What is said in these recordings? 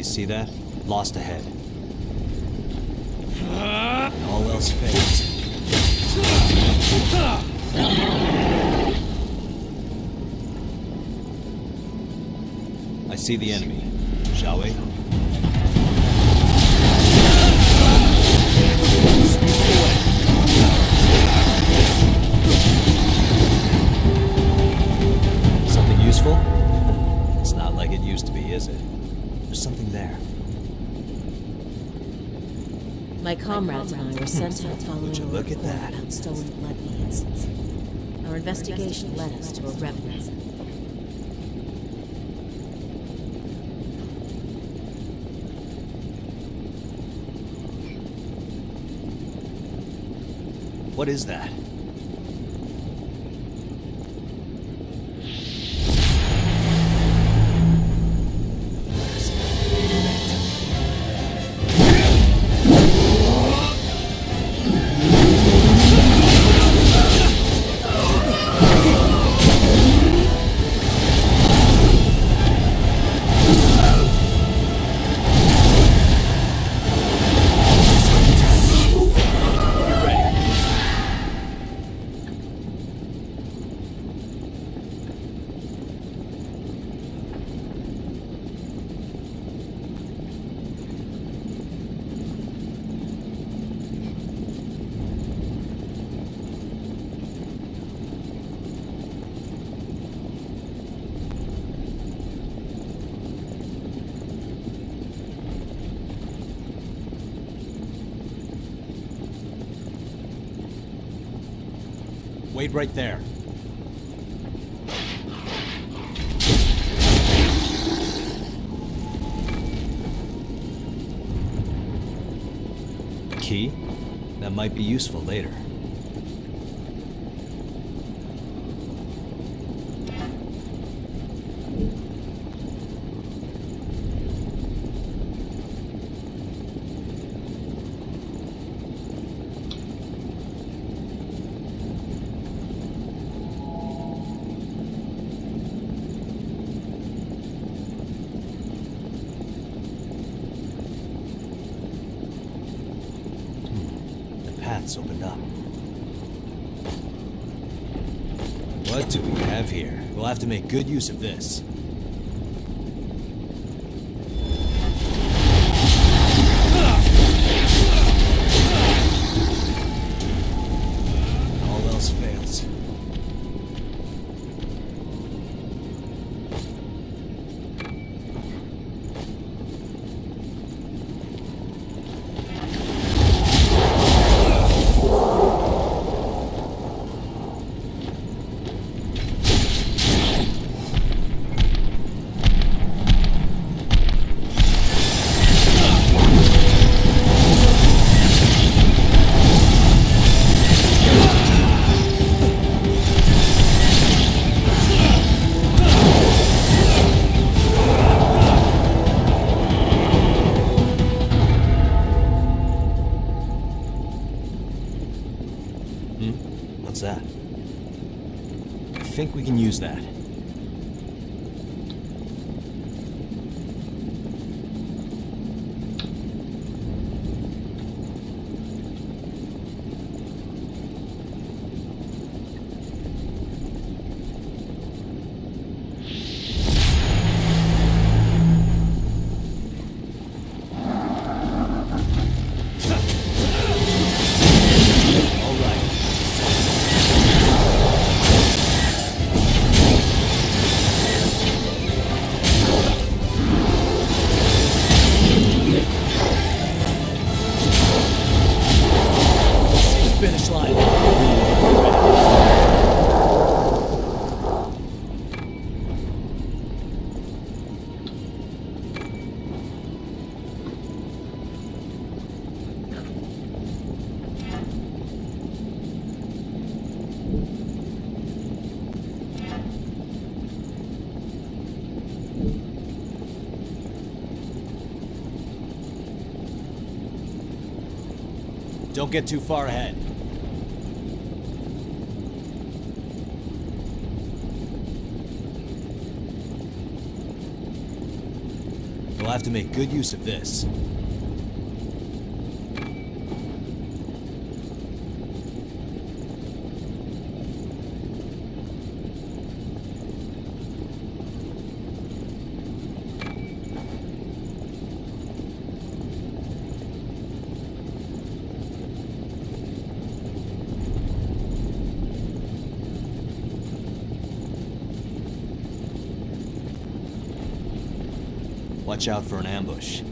you see that? Lost ahead. All else fails. I see the enemy. Shall we? Sent out following a look at that? about stolen blood beads. Our investigation led us to a revenant. What is that? Wait right there. Key? That might be useful later. The path's opened up. What do we have here? We'll have to make good use of this. That? I think we can use that. Don't get too far ahead. We'll have to make good use of this. Watch out for an ambush.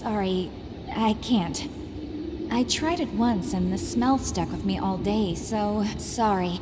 Sorry. I can't. I tried it once and the smell stuck with me all day, so sorry.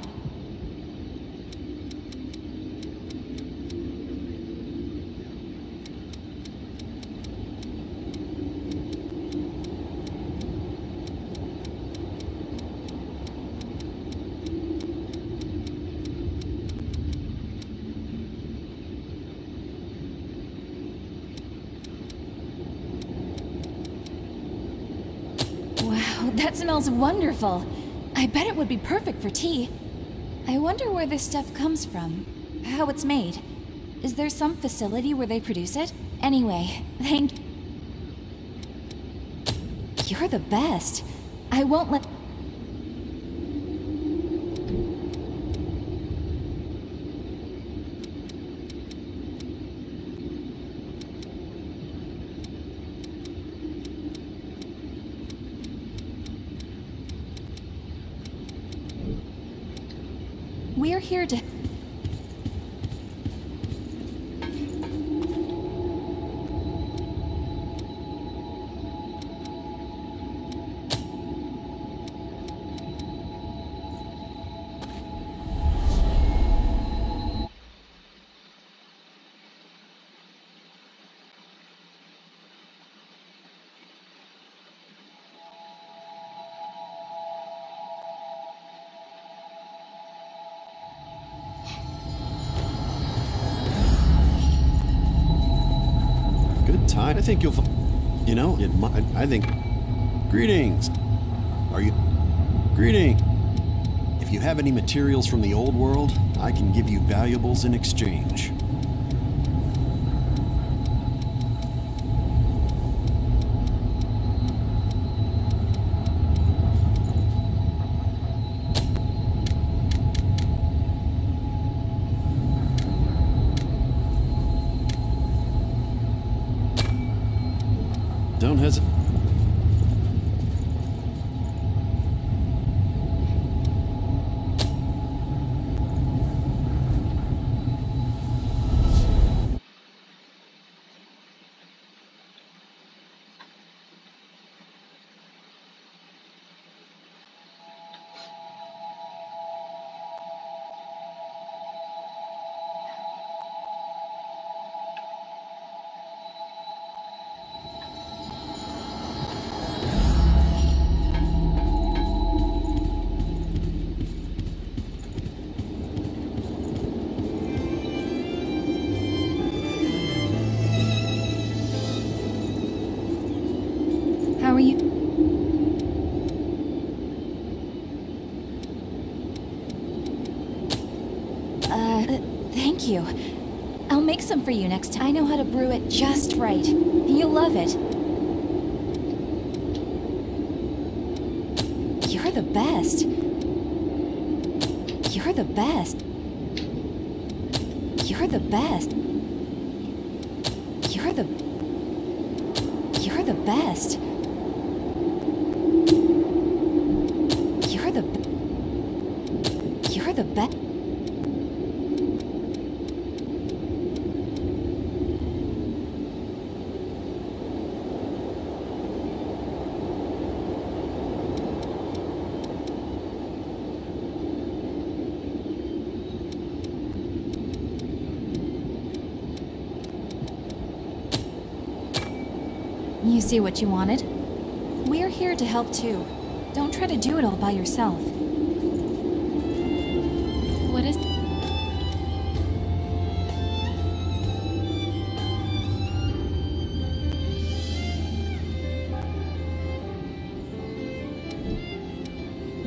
Wow, that smells wonderful. I bet it would be perfect for tea. I wonder where this stuff comes from, how it's made. Is there some facility where they produce it? Anyway, thank You're the best. I won't let. Think you'll. You know, might. I think. Greetings. Are you? Greeting. If you have any materials from the old world, I can give you valuables in exchange. Some for you next time. I know how to brew it just right. You'll love it. You're the best. You're the best. You're the best. You're the. You're the best. You're the. You're the best. You see what you wanted? We're here to help too. Don't try to do it all by yourself. What is.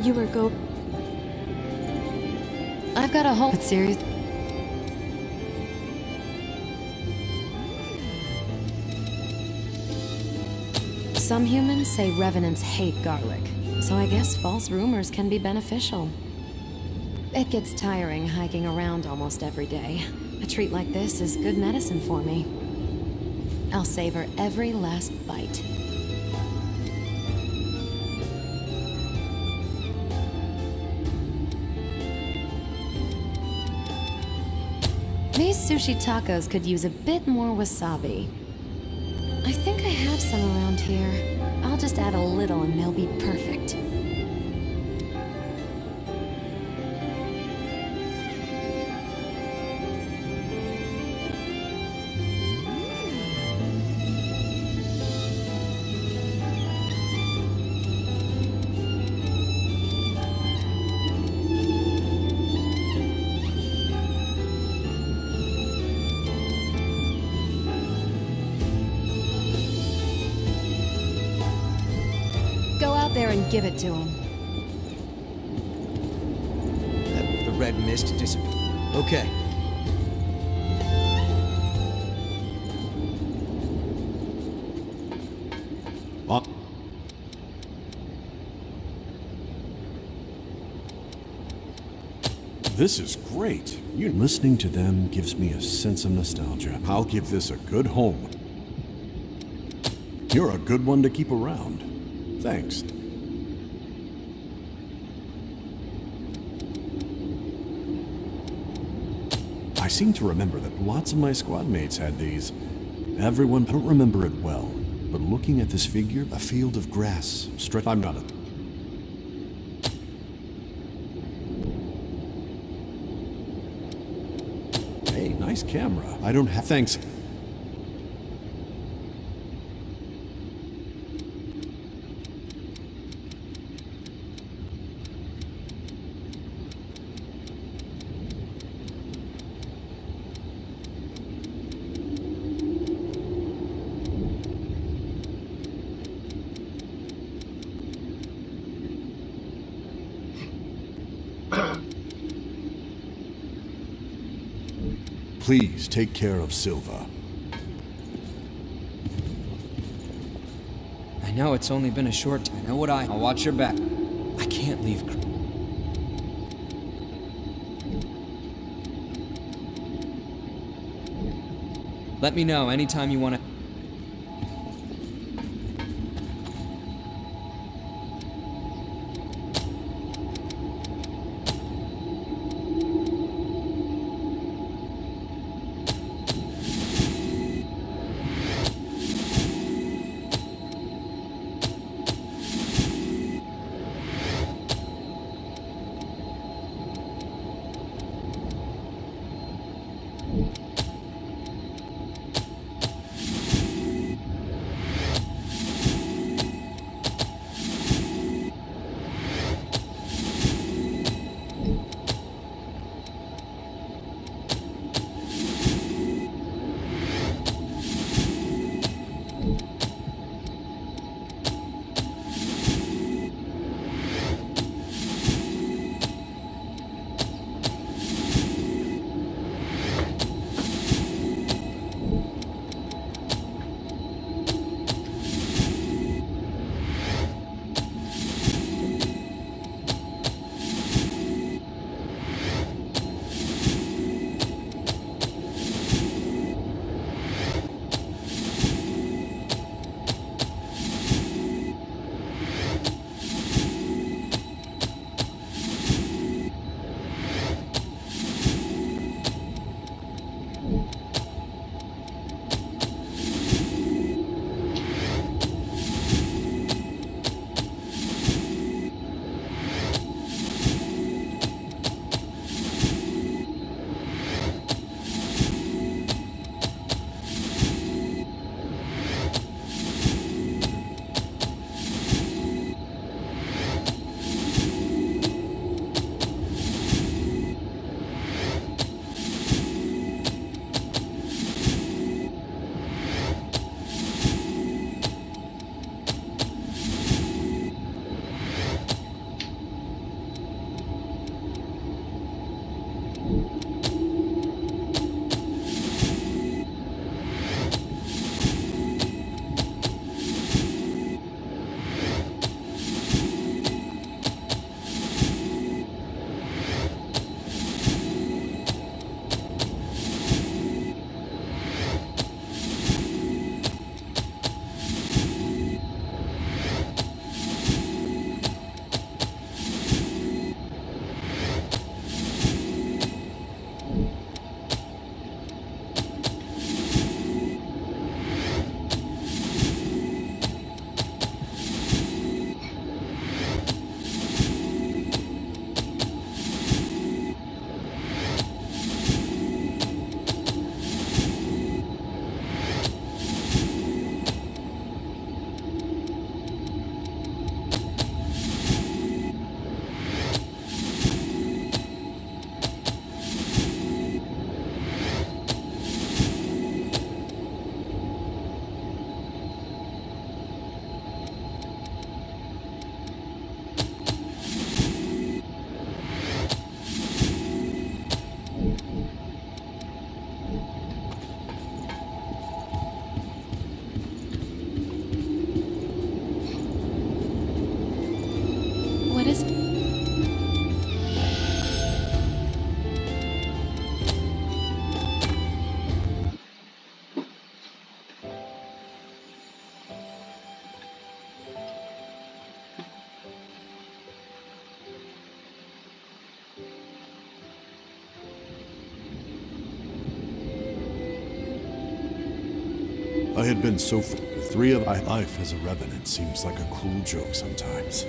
You were go. I've got a whole series. Some say revenants hate garlic, so I guess false rumors can be beneficial. It gets tiring hiking around almost every day. A treat like this is good medicine for me. I'll savor every last bite. These sushi tacos could use a bit more wasabi. I think I have some around here. Just add a little and they'll be perfect. Give it to him. The, the red mist disappeared. Okay. This is great. You listening to them gives me a sense of nostalgia. I'll give this a good home. You're a good one to keep around. Thanks. Seem to remember that lots of my squad mates had these. Everyone, I don't remember it well, but looking at this figure, a field of grass stretch. I'm not a. Hey, nice camera. I don't have. Thanks. Please take care of Silva. I know it's only been a short time. I know what I... I'll watch your back. I can't leave... Let me know anytime you want to... had been so. F- the three of my life as a revenant seems like a cruel joke sometimes.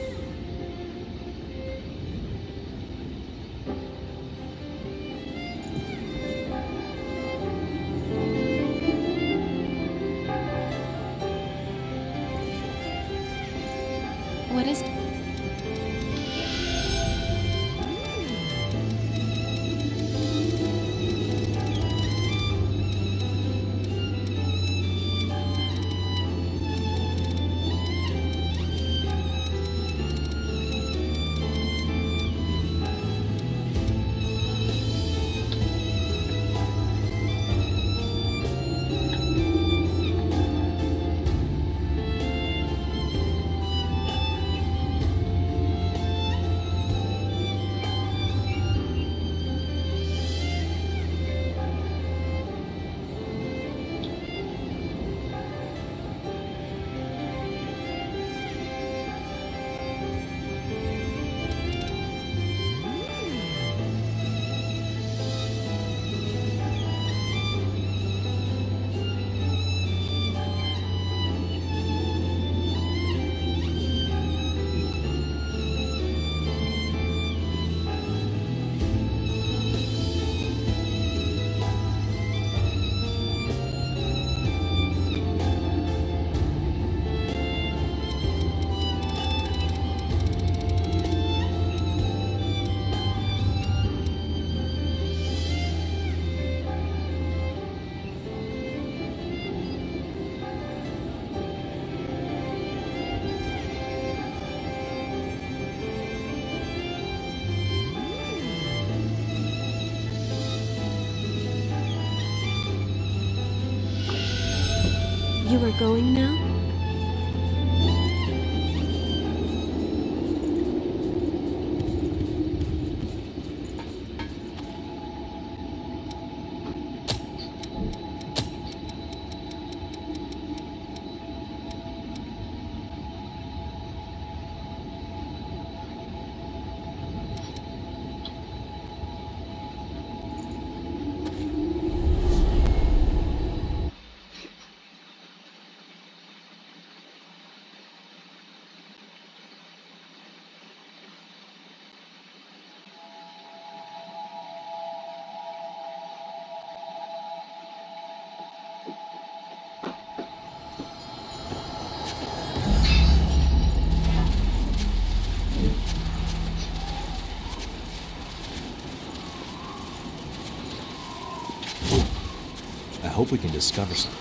Hope we can discover something.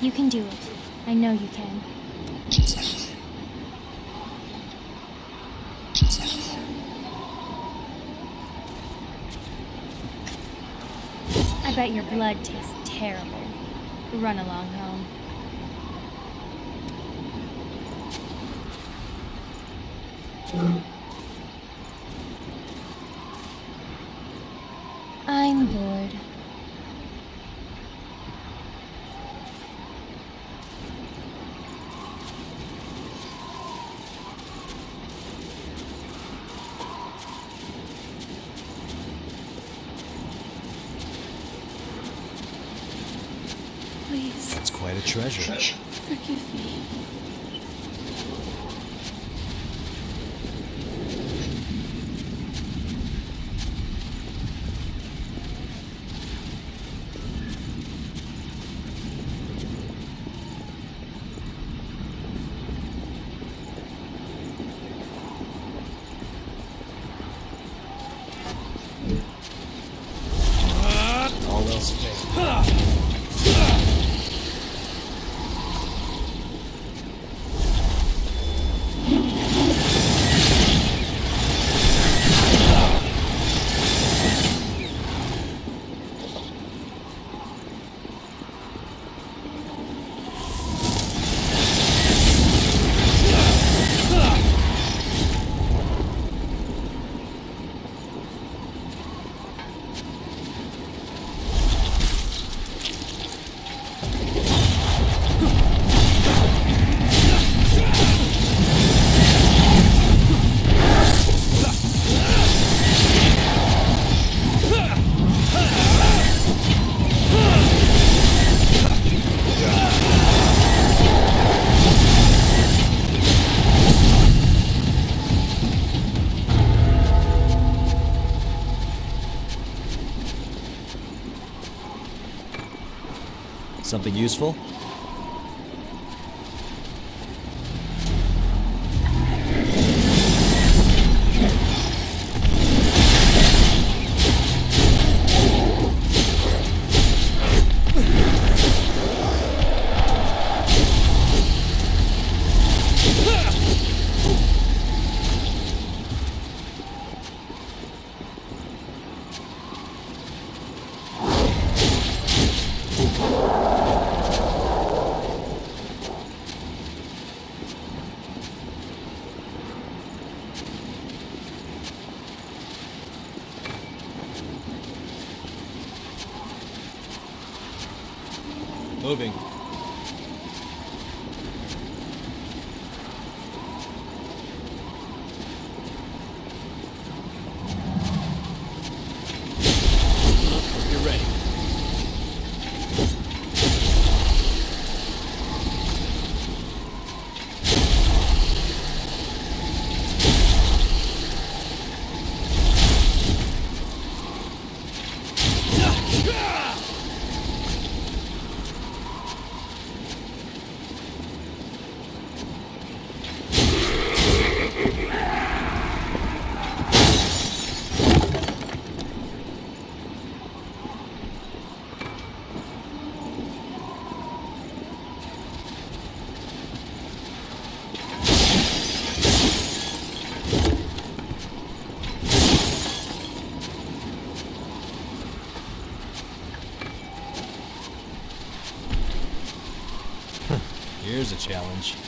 You can do it. I know you can. I bet your blood tastes terrible. Run along home. Something useful? Moving. You're ready. A challenge.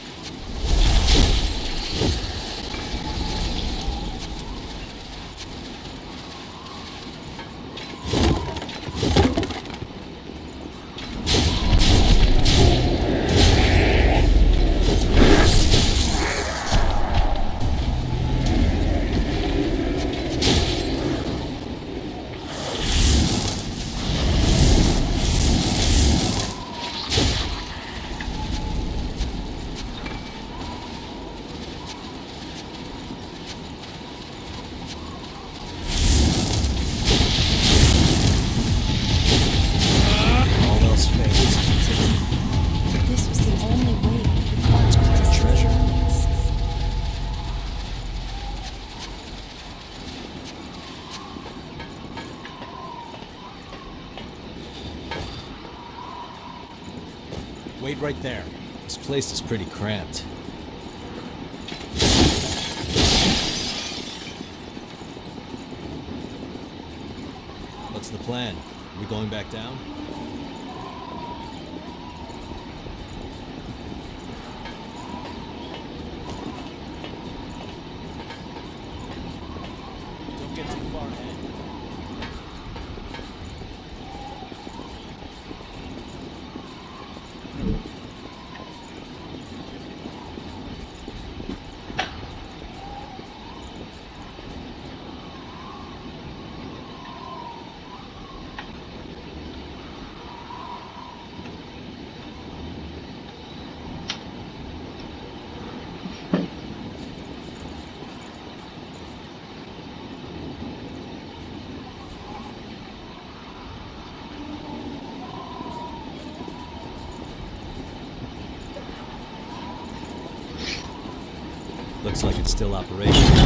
Right there. This place is pretty cramped. What's the plan? Are we going back down? Don't get too far ahead. Like it's still operational.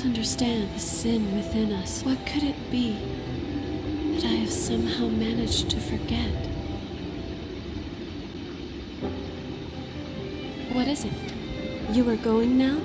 Don't understand the sin within us. What could it be that I have somehow managed to forget? What is it? You are going now?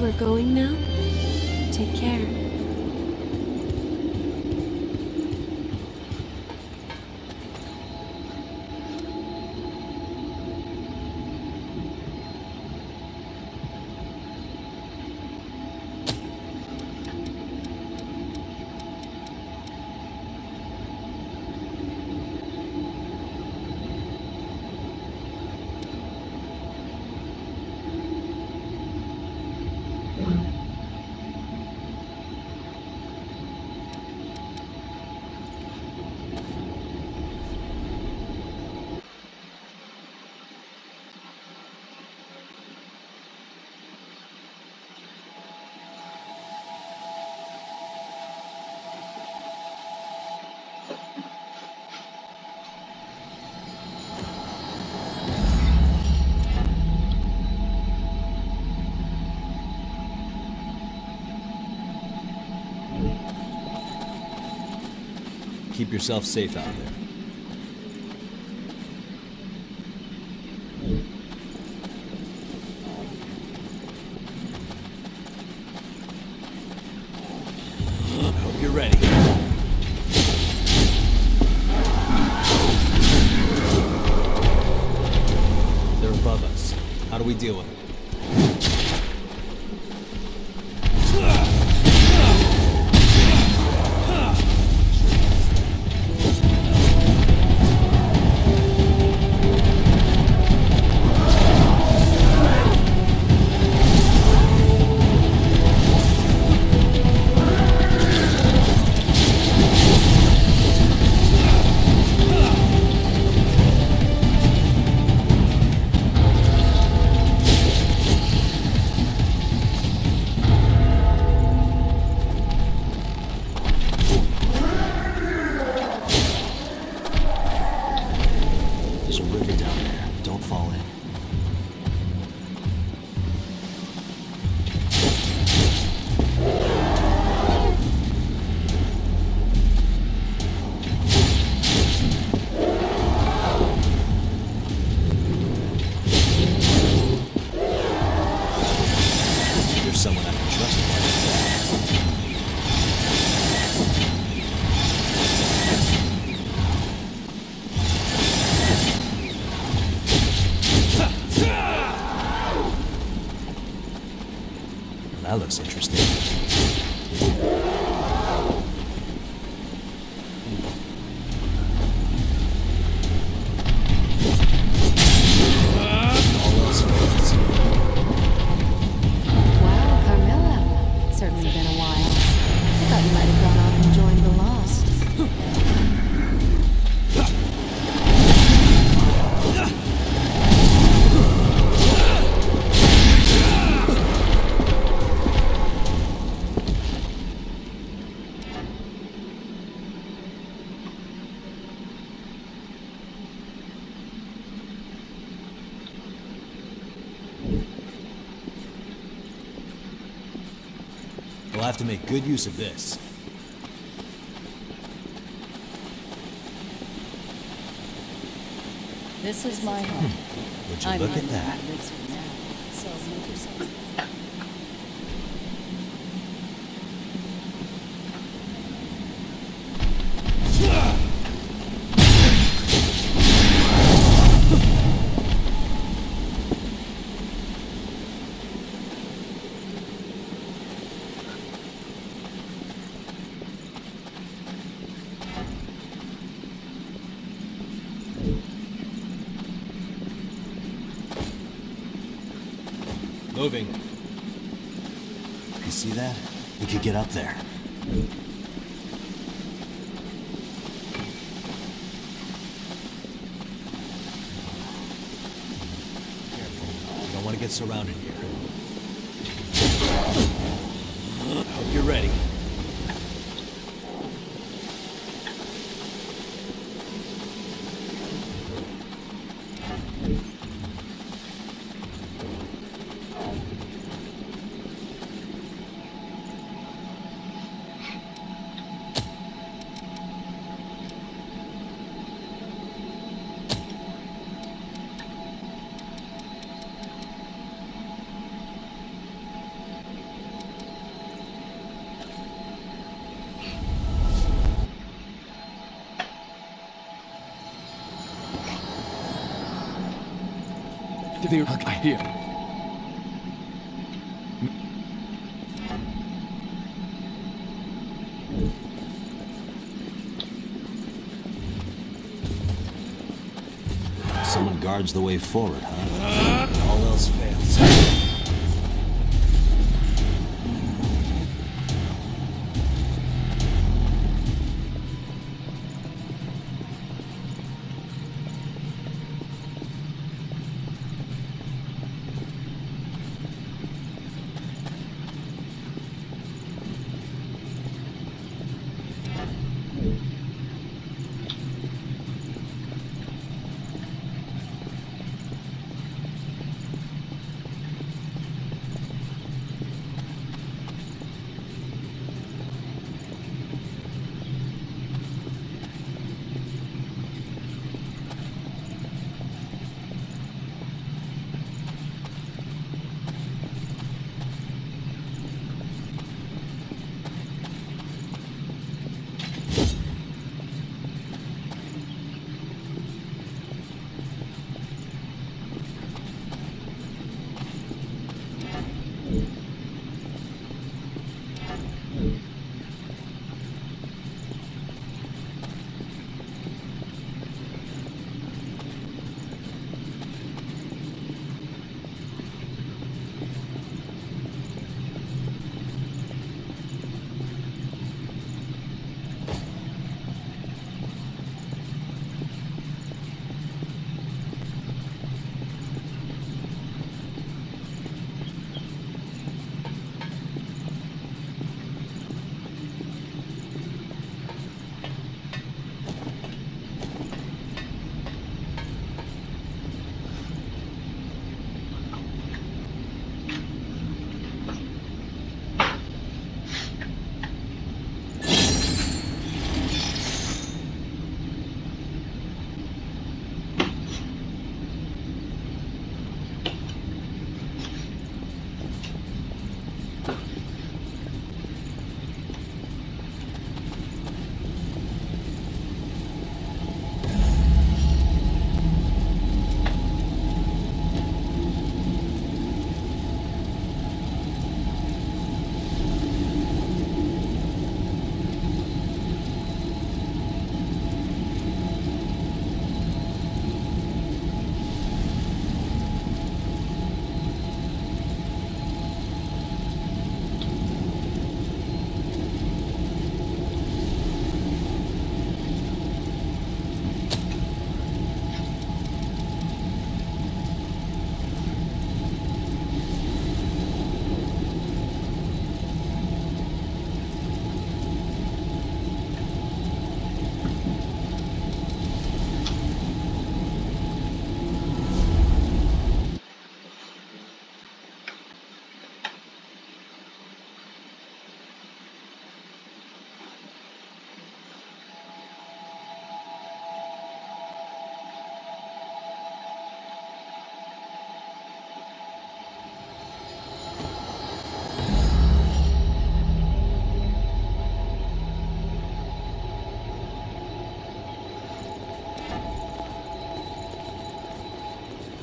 we're going now? Keep yourself safe out there. dollars. to make good use of this. This is my hmm. home. Would you I'm look at that? There, I hear. Someone guards the way forward,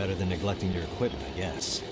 Better than neglecting your equipment, I guess.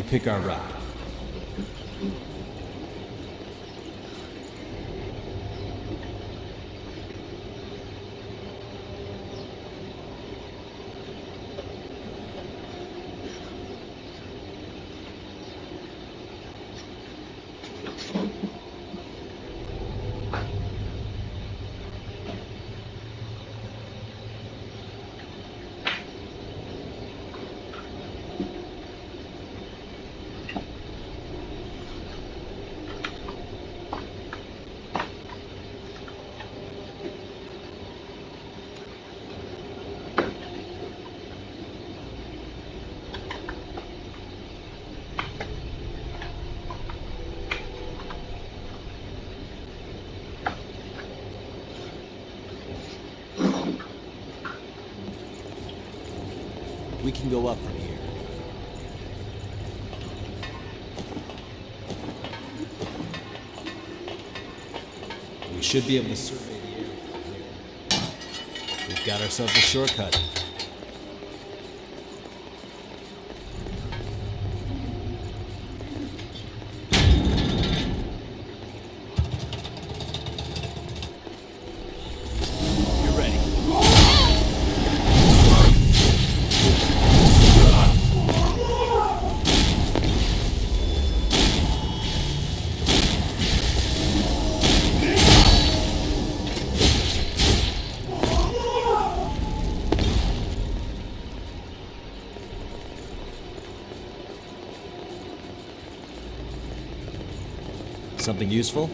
You pick our route. we can go up from here. We should be able to survey the area from here. We've got ourselves a shortcut. Useful?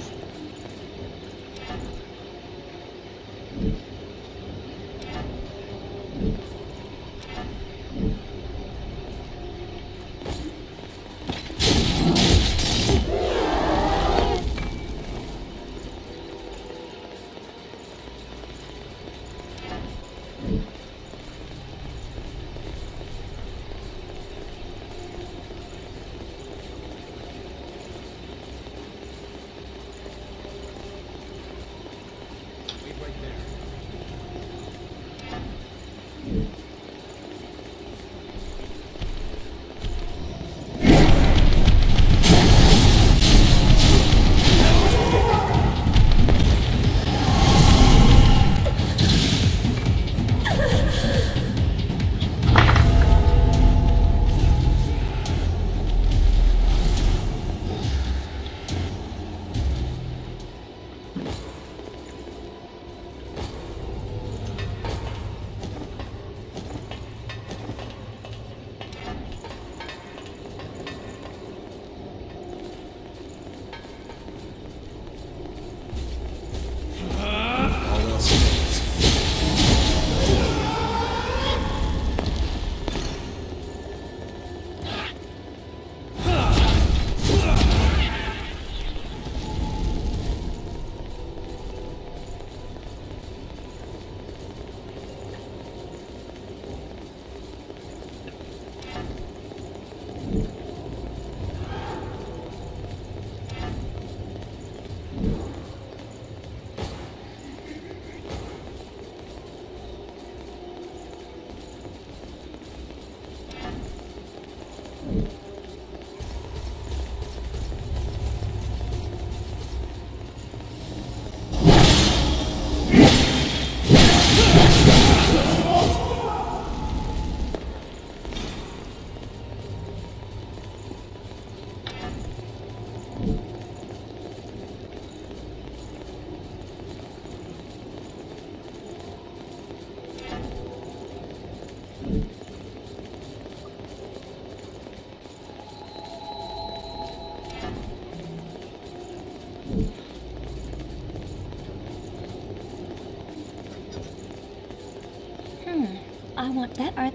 Want that. Are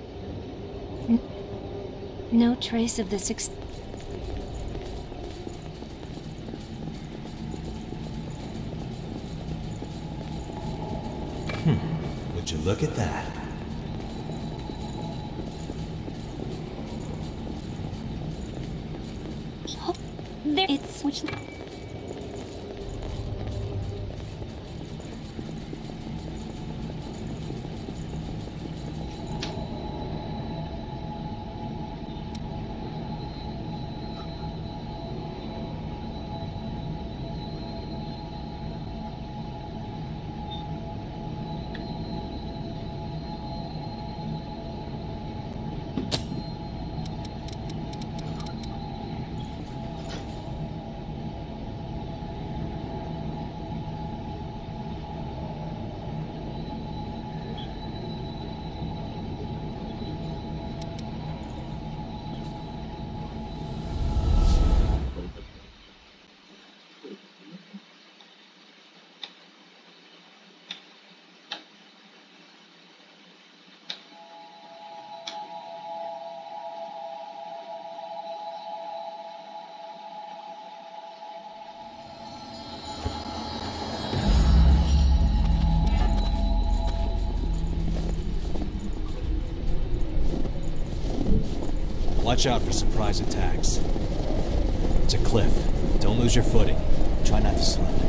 N- no trace of the six. Hmm. Would you look at that? Oh, there, it's which. Watch out for surprise attacks. It's a cliff. Don't lose your footing. Try not to slip.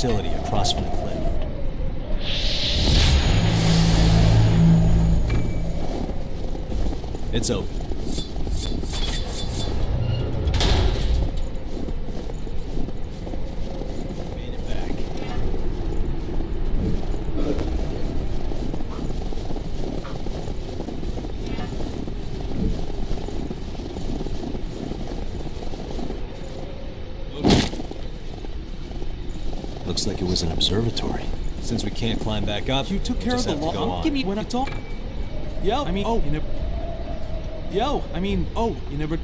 Facility across from the cliff. It's open. Looks like it was an observatory. Since we can't climb back up, You took care of just the have to go law. Give me when I talk. Yo, I mean, oh, you never. Yo, I mean, oh, you never.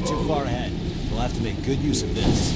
get too far ahead. We'll have to make good use of this.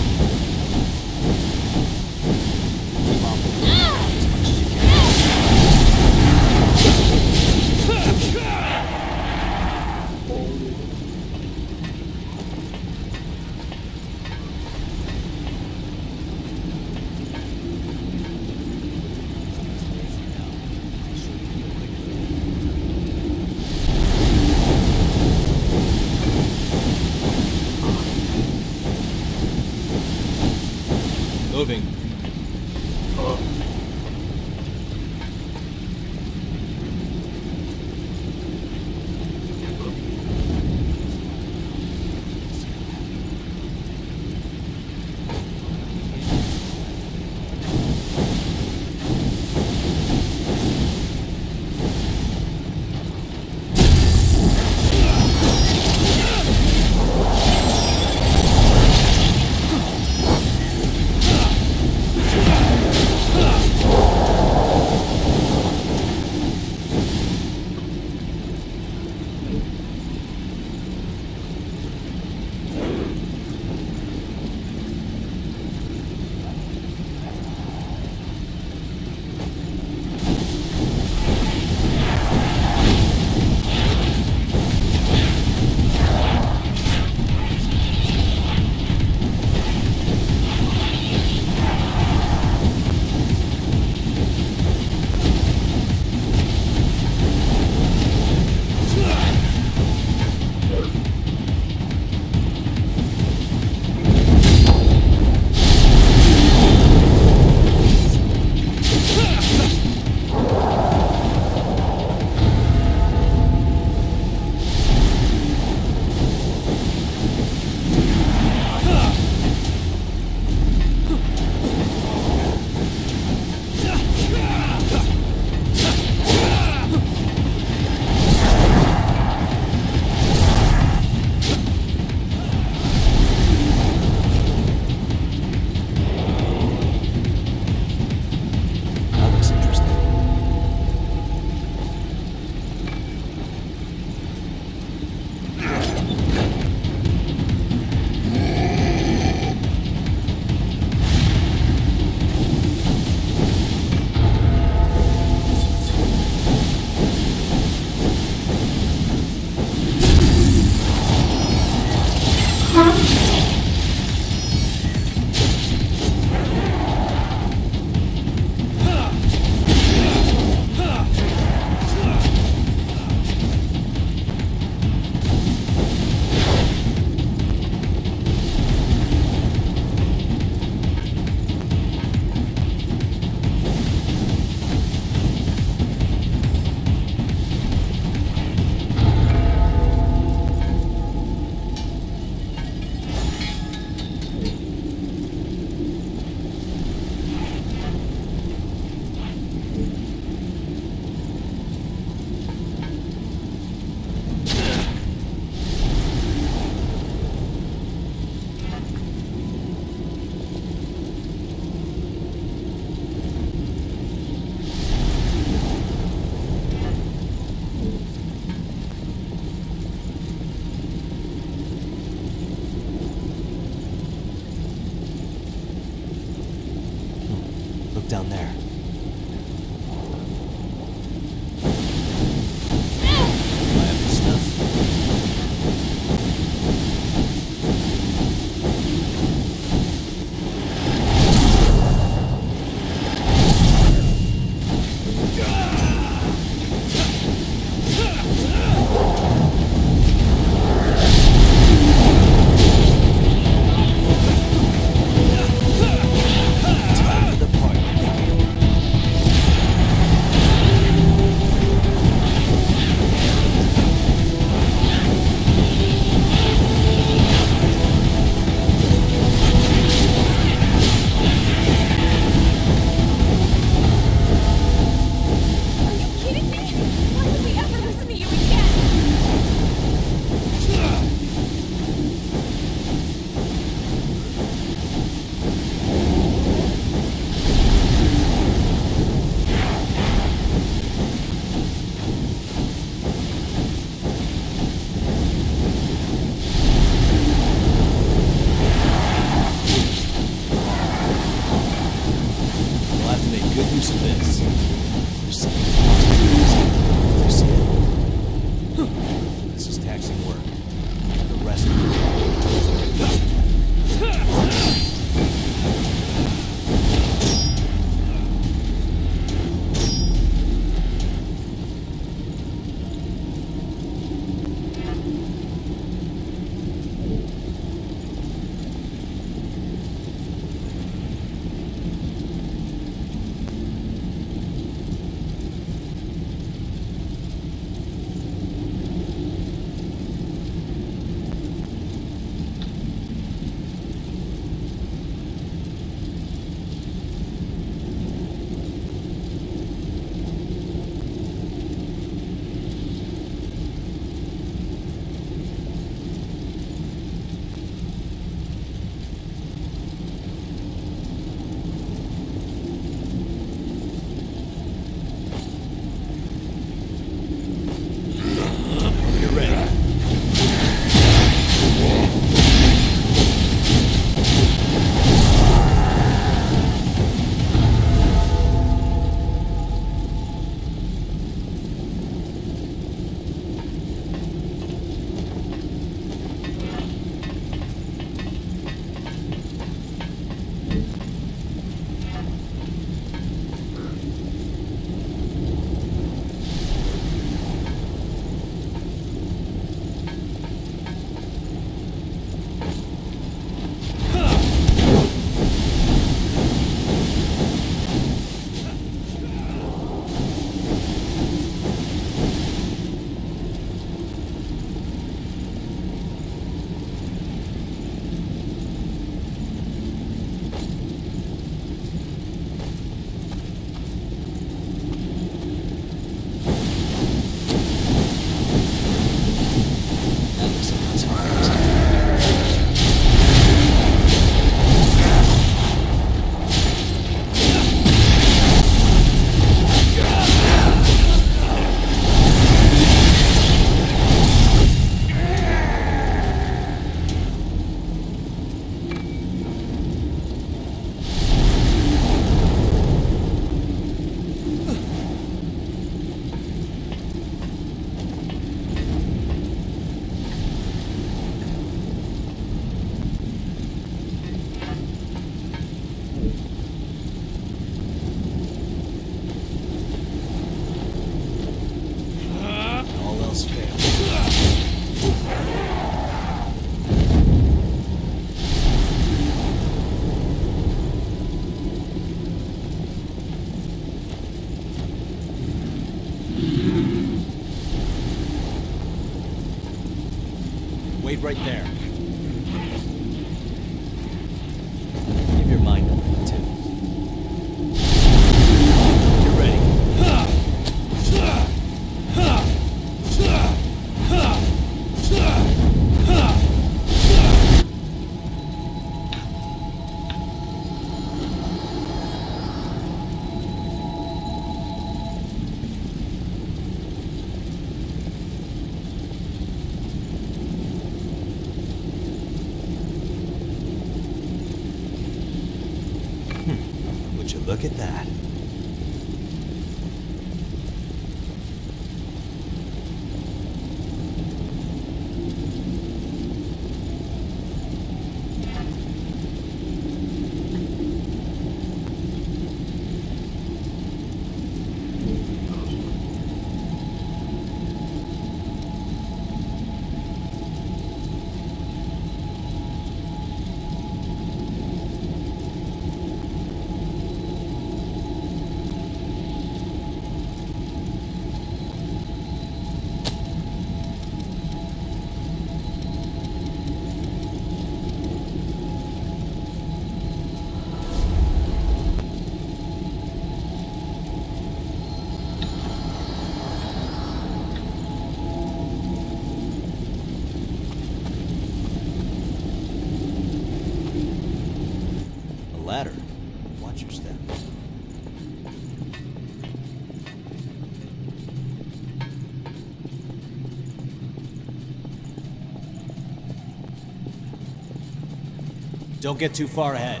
Don't get too far ahead.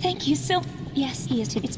Thank you so. Yes, he is. It's.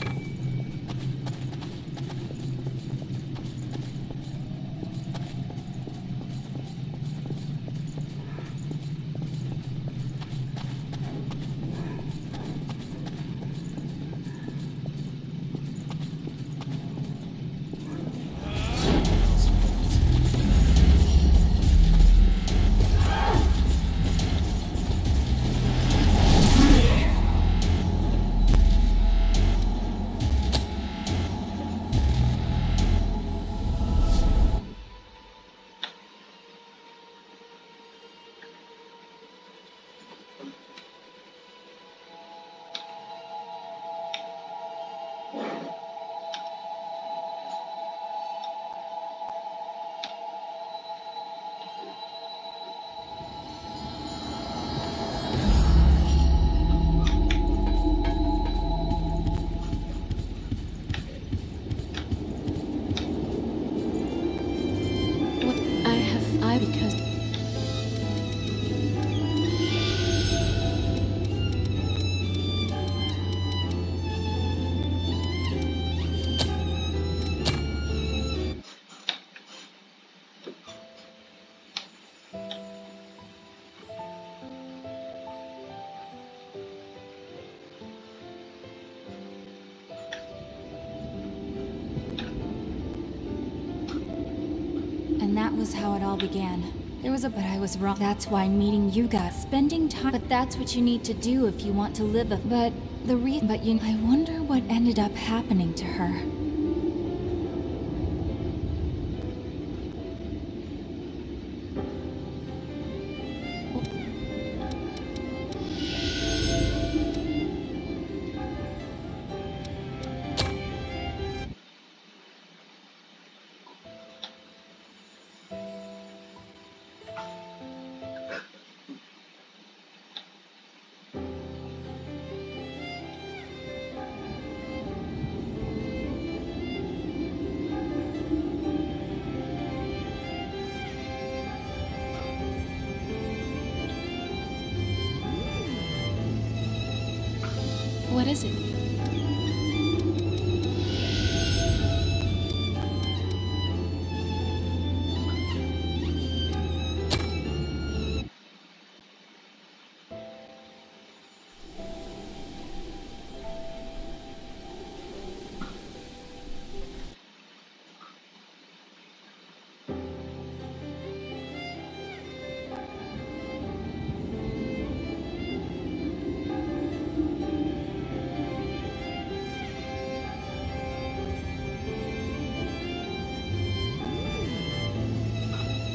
Began. There was a but I was wrong. That's why meeting you guys, spending time. But that's what you need to do if you want to live a. But the reason. But you. I wonder what ended up happening to her.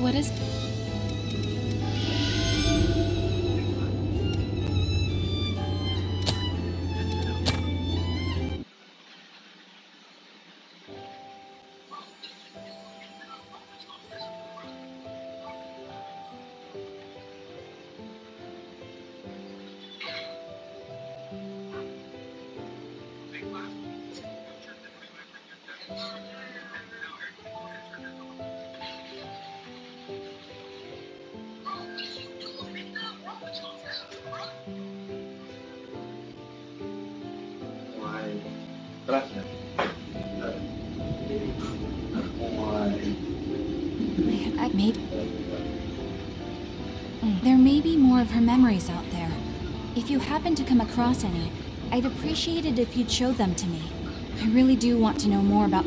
What is. Of her memories out there. If you happen to come across any, I'd appreciate it if you'd show them to me. I really do want to know more about.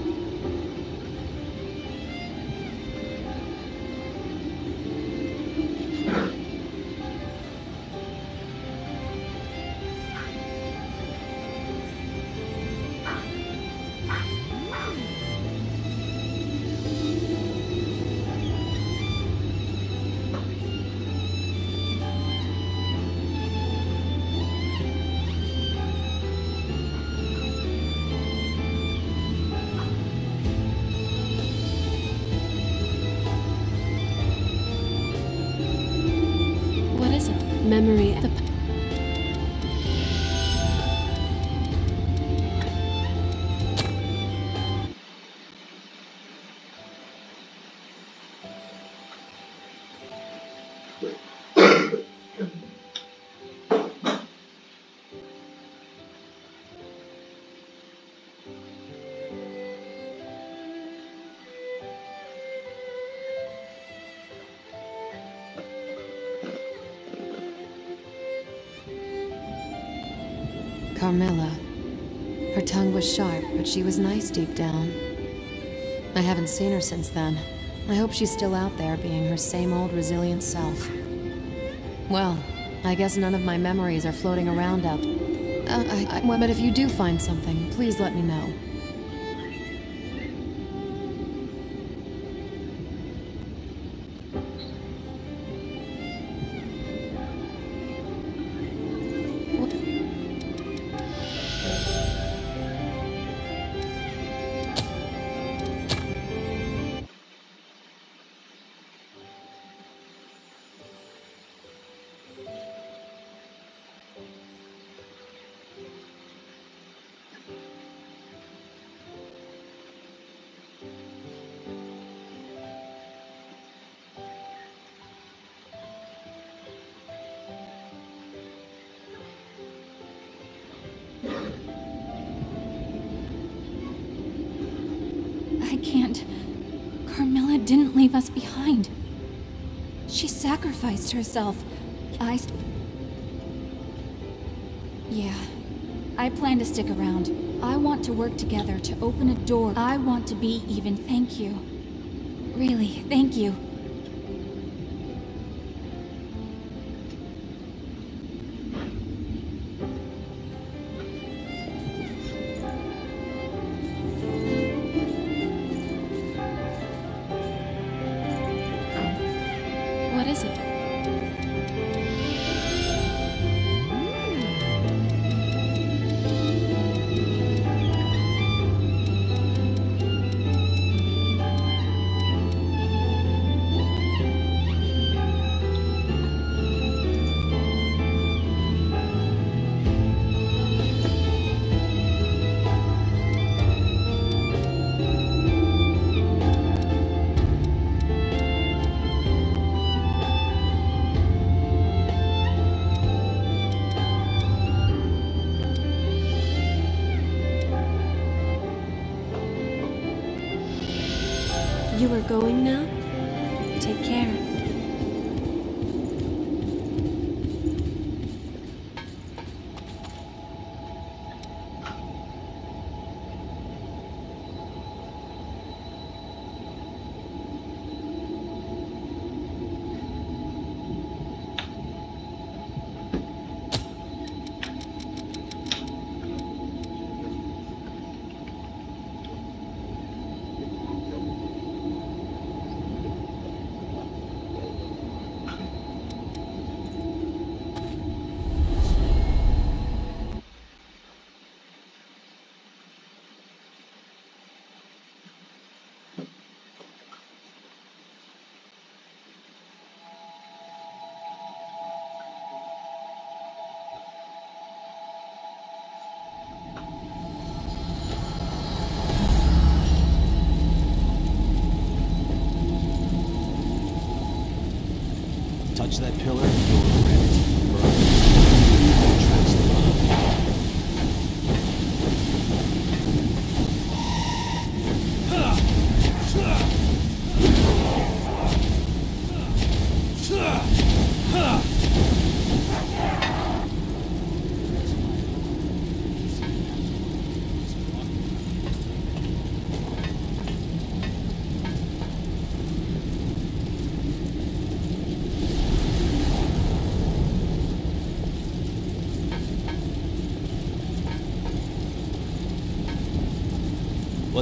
But she was nice deep down. I haven't seen her since then. I hope she's still out there being her same old resilient self. Well, I guess none of my memories are floating around out. Uh, I, I, but if you do find something, please let me know. She sacrificed herself. I... Yeah. I plan to stick around. I want to work together to open a door. I want to be even. Thank you. Really, thank you.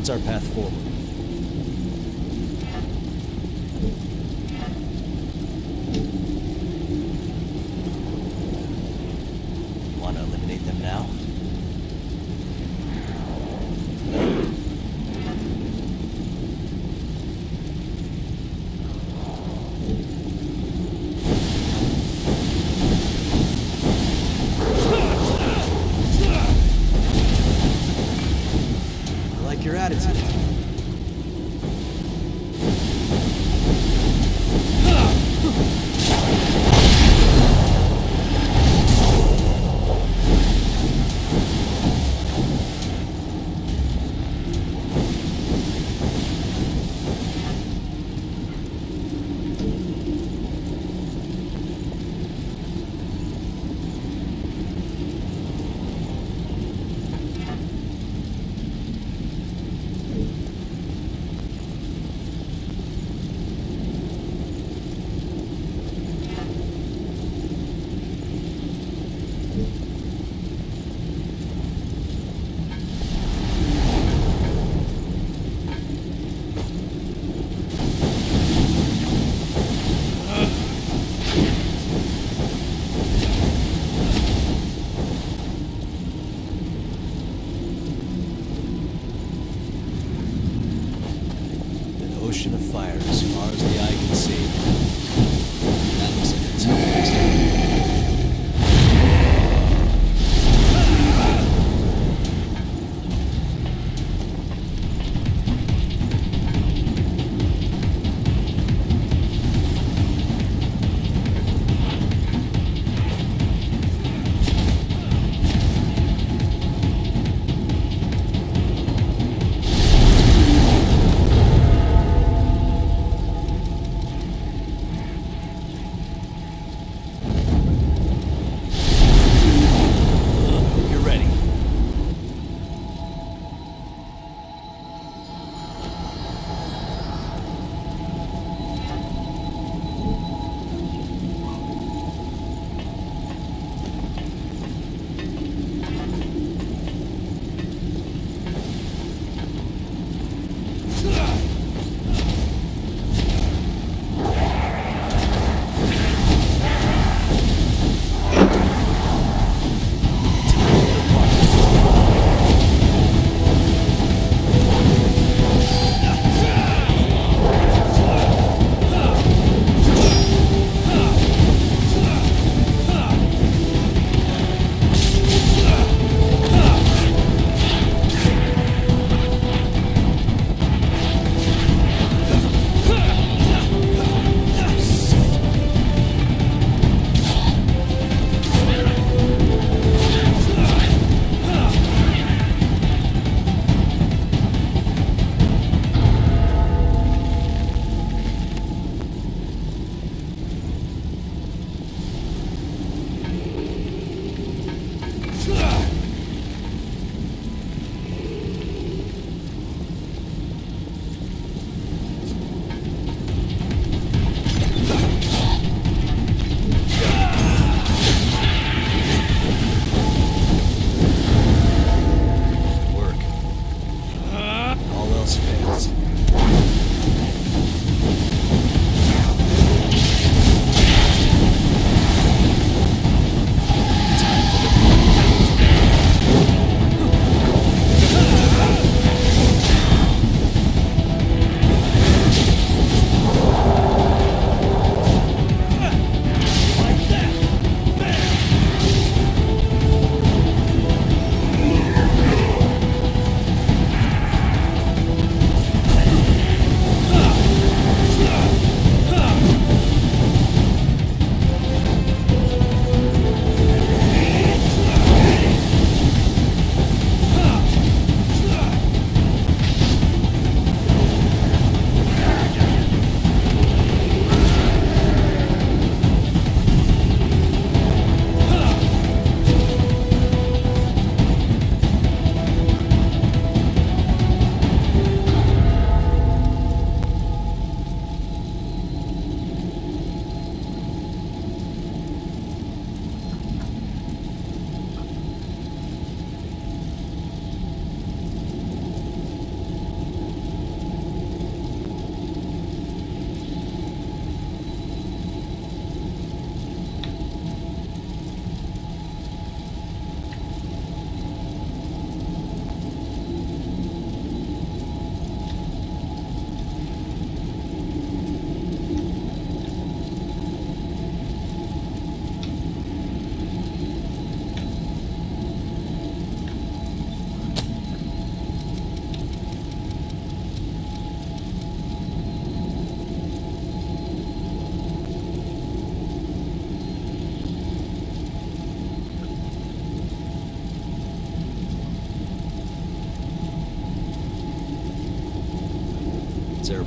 What's our path forward?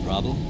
Problem?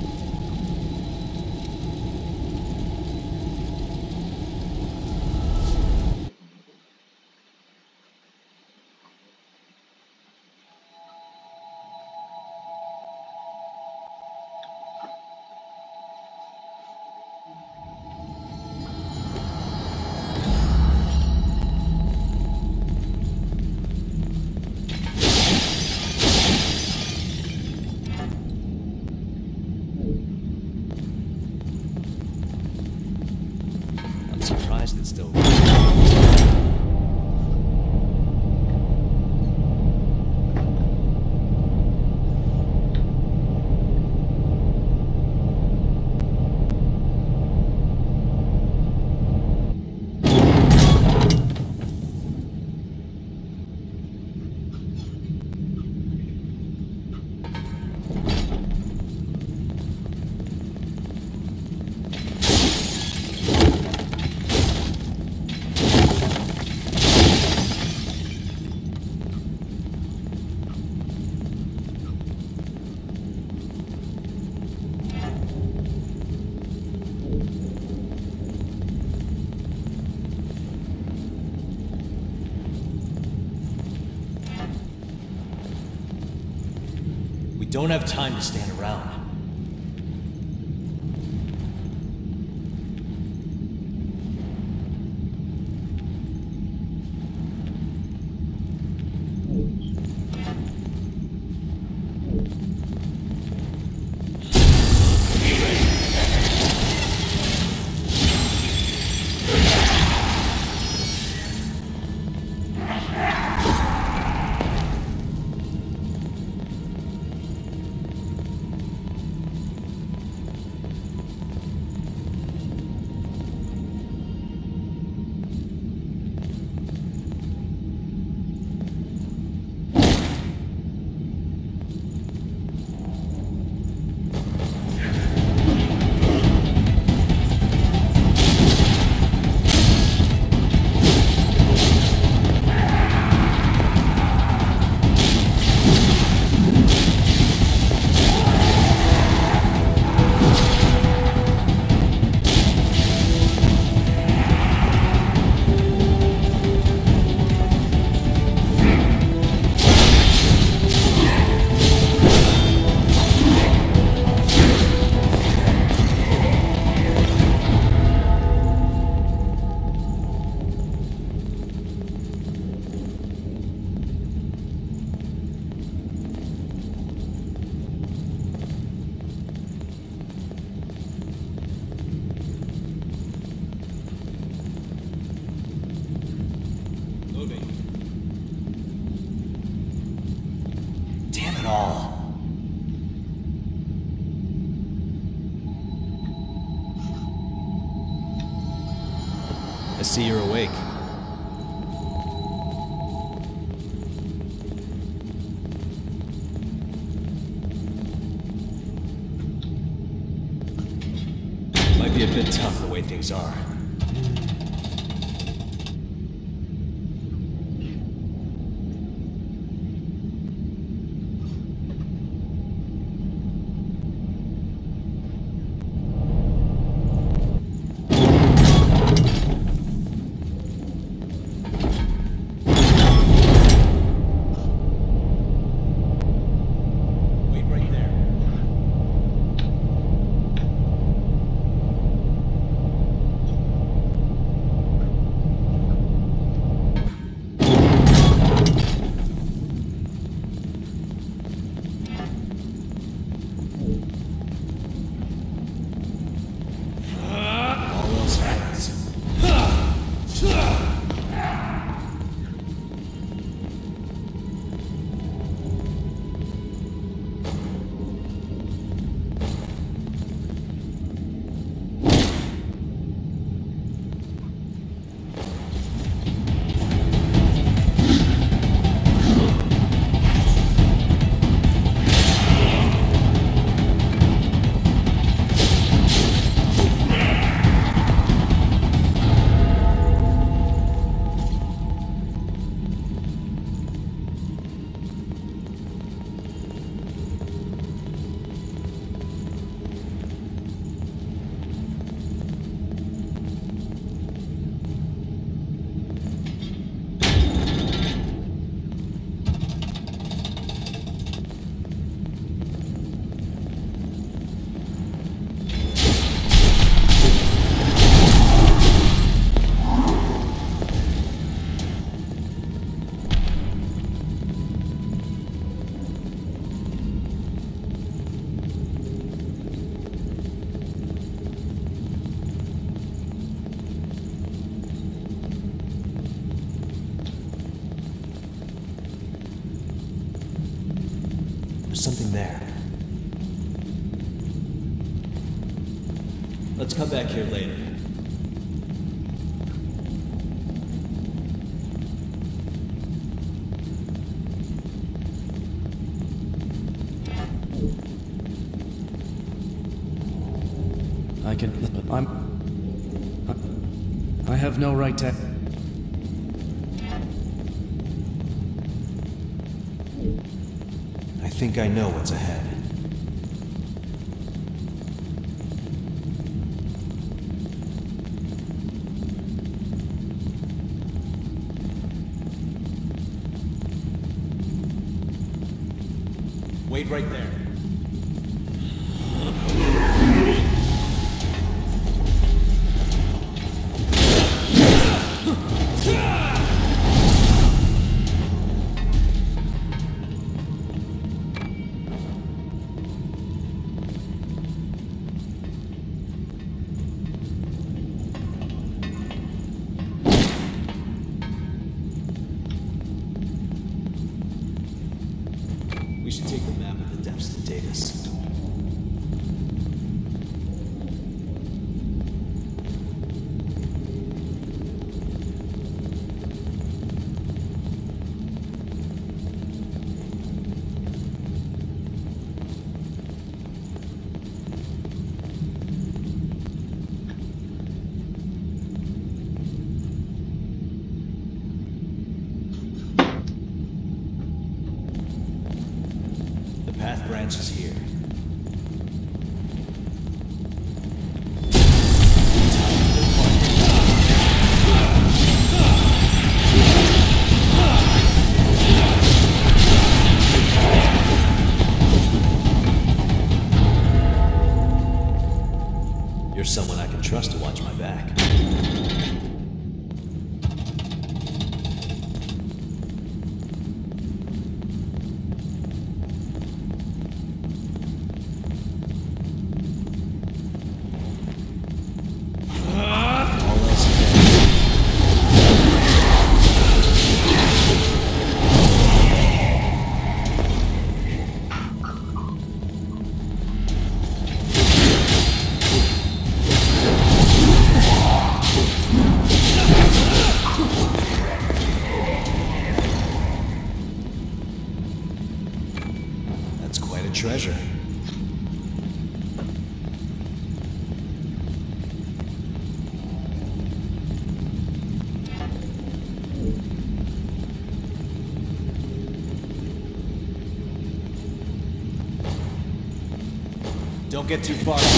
Don't have time to stand come back here later. I can. I'm. I have no right to. I think I know what's ahead. Wait right there. Get too far.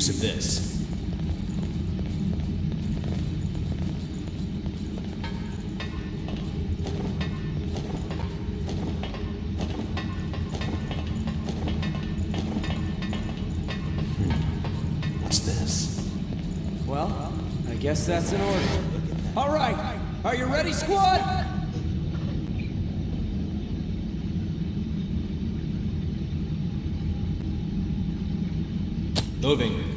Use of this. Hmm. What's this? Well, I guess that's an order. All right, are you ready, squad? Moving.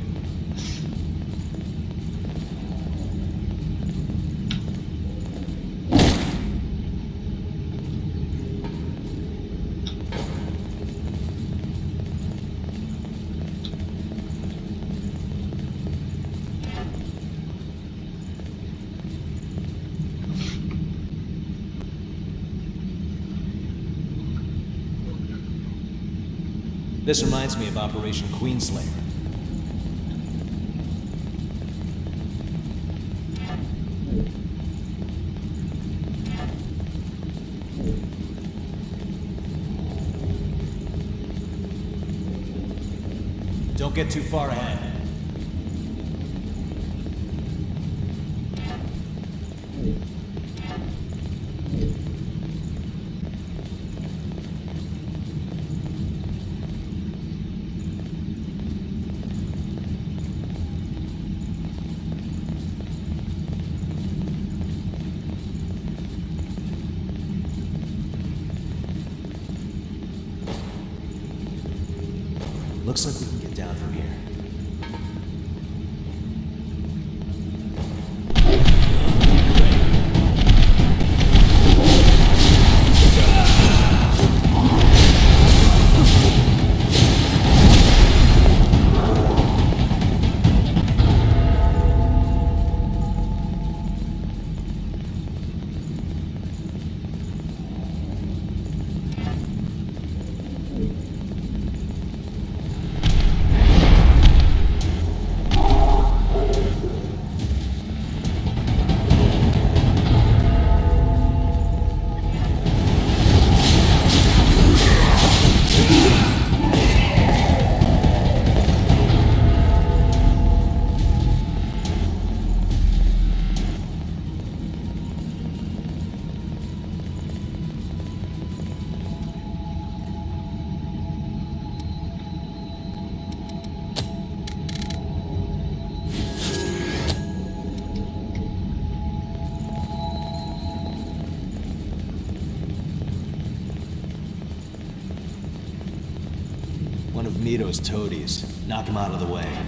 This reminds me of Operation Queenslayer. Get too far ahead. One toadies. Knock him out of the way.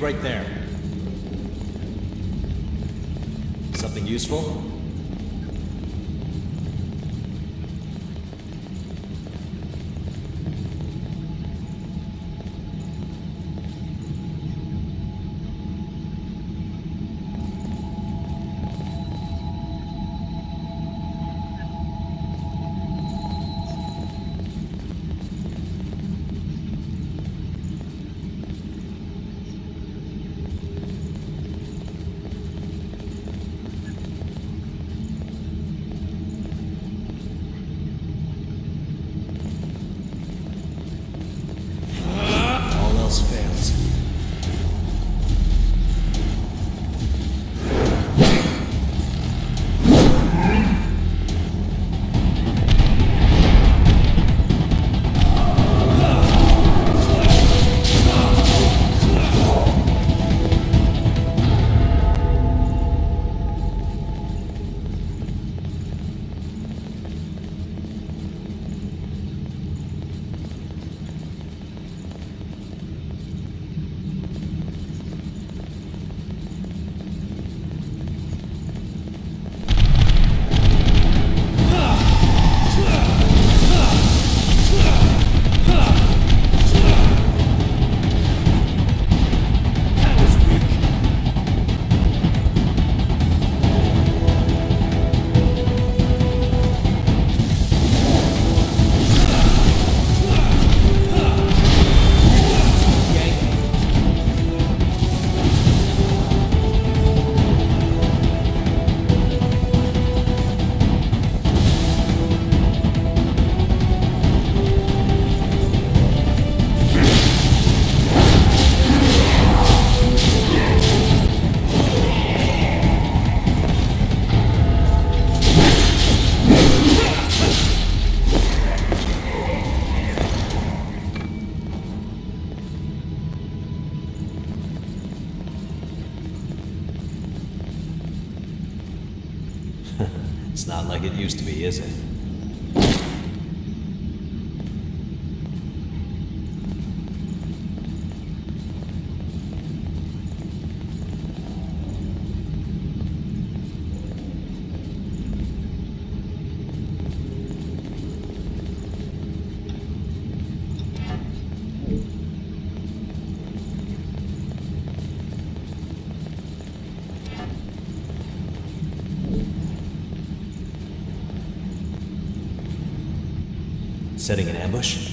Right there. Something useful? Used to be, is it? Setting an ambush?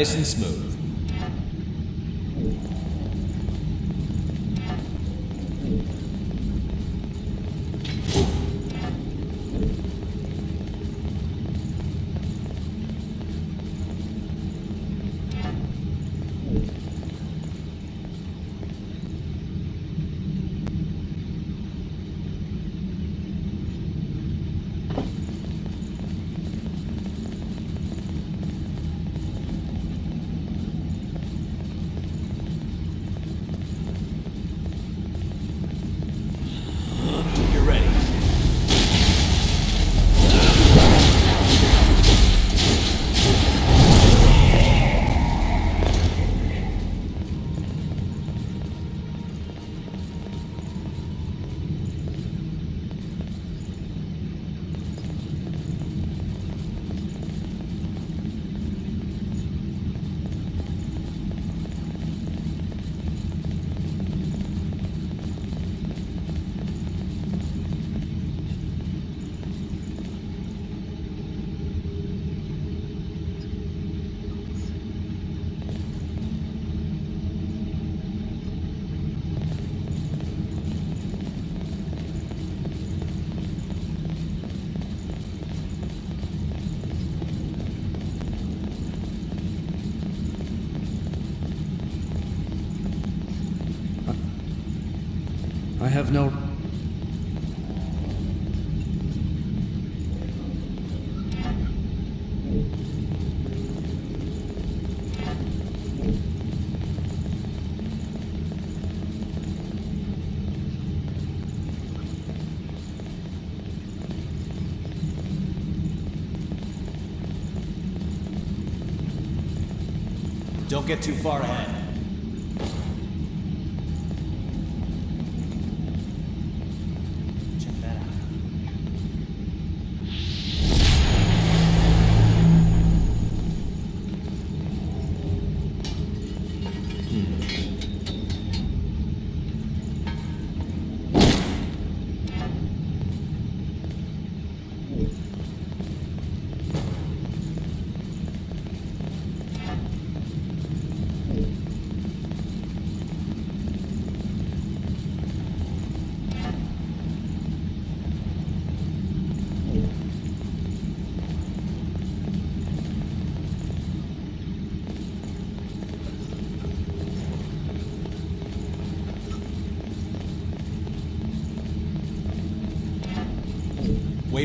Nice and smooth. have no... Don't get too far ahead.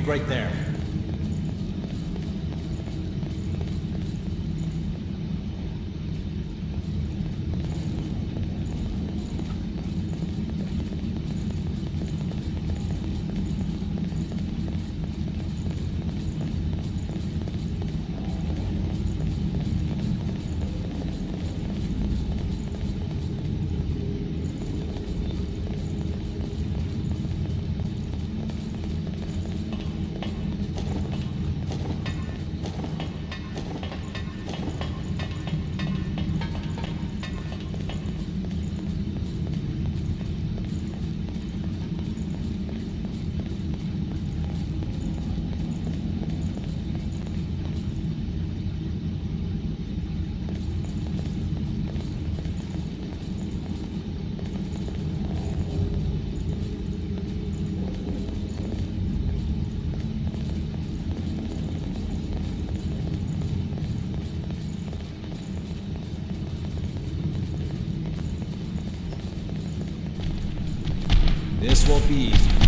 Right there. This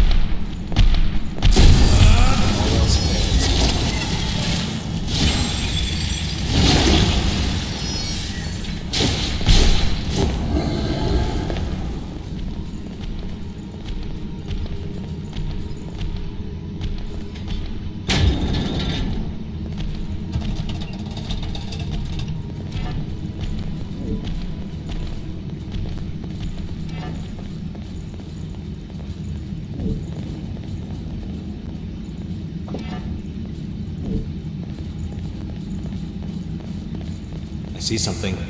see something.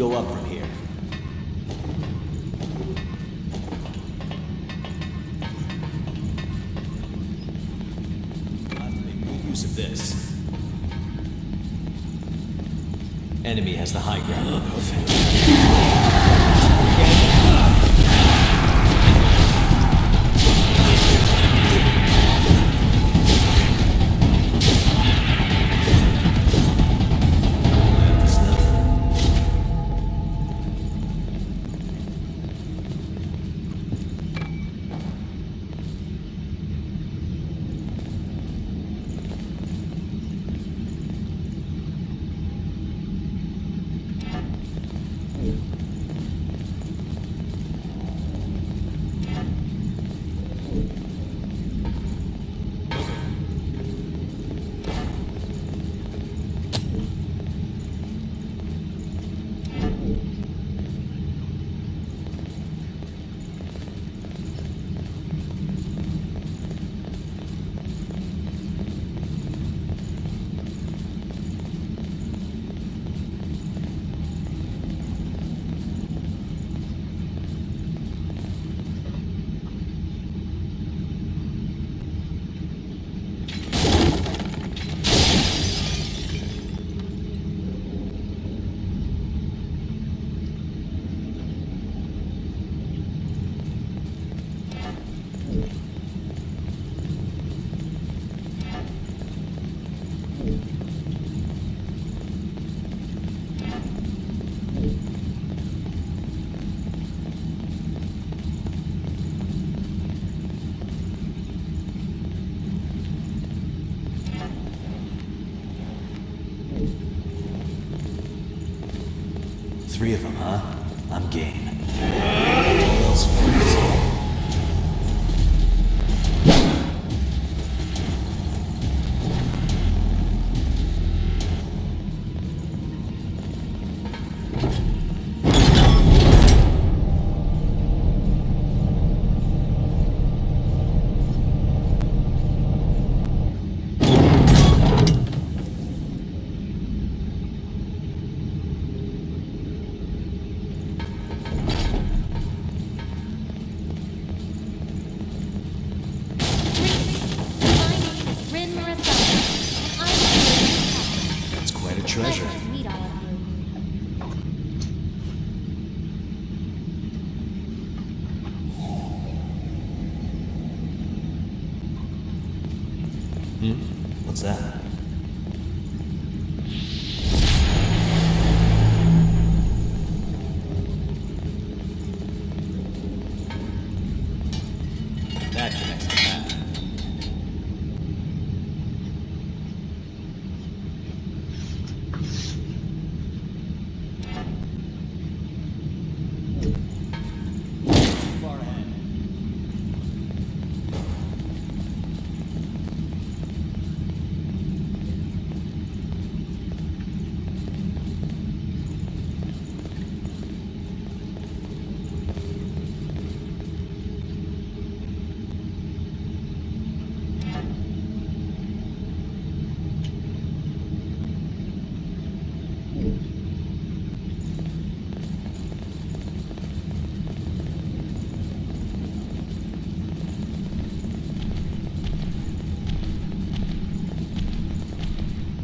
Go up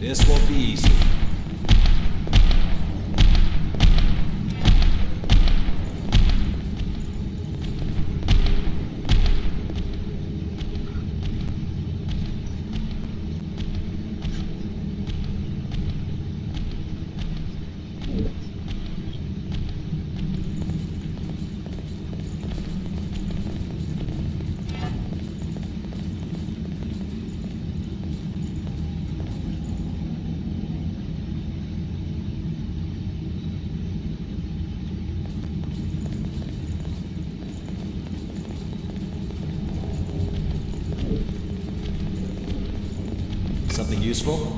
This won't be easy. Useful?